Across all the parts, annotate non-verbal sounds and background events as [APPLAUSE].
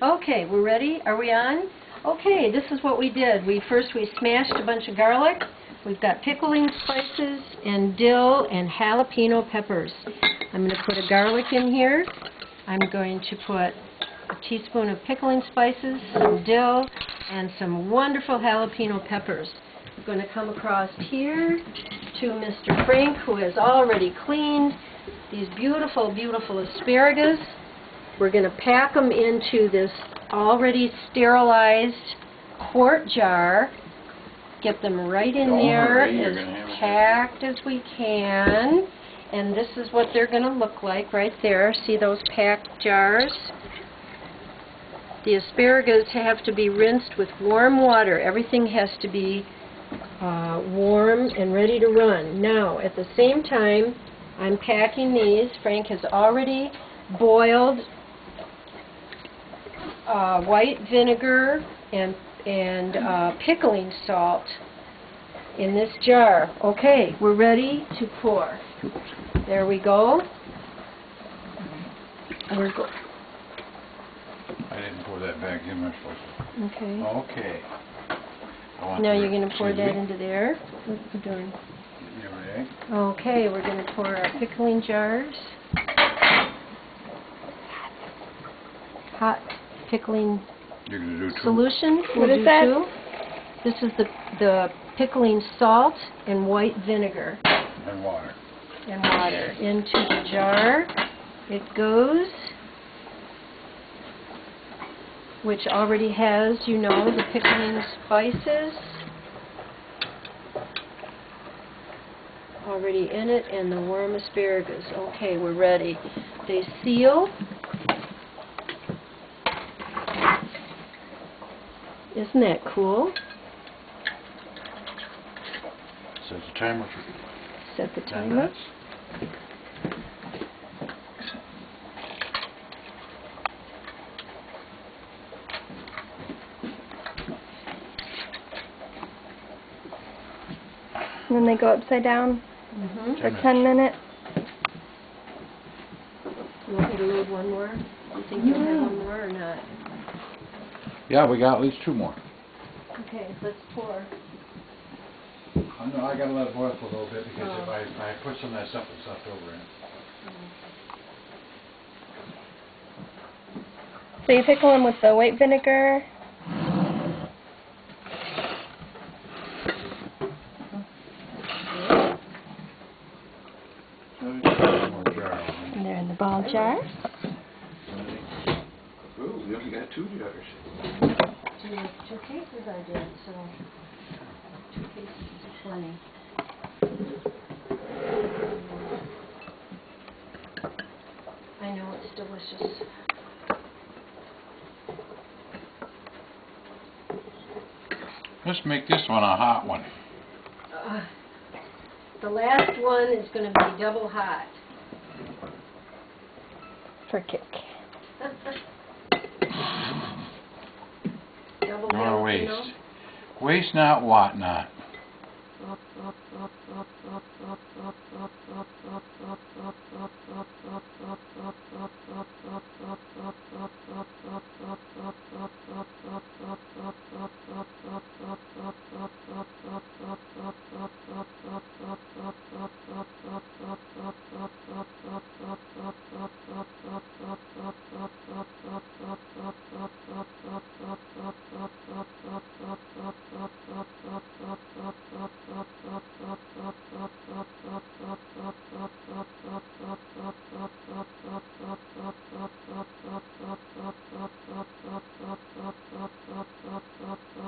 Okay, we're ready. Are we on? Okay, this is what we did. We first we smashed a bunch of garlic. We've got pickling spices and dill and jalapeno peppers. I'm going to put a garlic in here. I'm going to put a teaspoon of pickling spices, some dill, and some wonderful jalapeno peppers. I'm going to come across here to Mr. Frank, who has already cleaned these beautiful, beautiful asparagus. We're going to pack them into this already sterilized quart jar. Get them right in Don't there as gonna have it. packed as we can. And this is what they're going to look like right there. See those packed jars? The asparagus have to be rinsed with warm water. Everything has to be uh, warm and ready to run. Now, at the same time, I'm packing these. Frank has already boiled uh, white vinegar and and uh, pickling salt in this jar. Okay, we're ready to pour. There we go. We're go- I didn't pour that back in, supposed okay. to. Okay. I Now you're going to pour that into there. What you doing? Okay, we're going to pour our pickling jars. Hot pickling You're gonna do two? solution. What We'll is that? two. This is the the pickling salt and white vinegar And water. and water into the jar. It goes, which already has, you know, the pickling spices already in it and the warm asparagus. Okay, we're ready. They seal. Isn't that cool? Set the timer for Set the ten timer. minutes. And then they go upside down Mm-hmm. for Ten 10 minutes. You want me to load one more? You think you'll have one more or not? Yeah, we got at least two more. Okay, let's pour. I oh, know, I gotta let it boil for a little bit because if Oh. I, if I put some of that stuff that's left over in. So you pickle them with the white vinegar. Let me put one more jar on. And they're in the ball jar. Ooh, we only got two jars. Two, two cases I did, so two cases is plenty. I know it's delicious. Let's make this one a hot one. Uh, The last one is gonna be double hot. For kick. waste. Waste not, want not. [LAUGHS] вот, вот, вот, вот.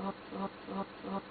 up, up, up.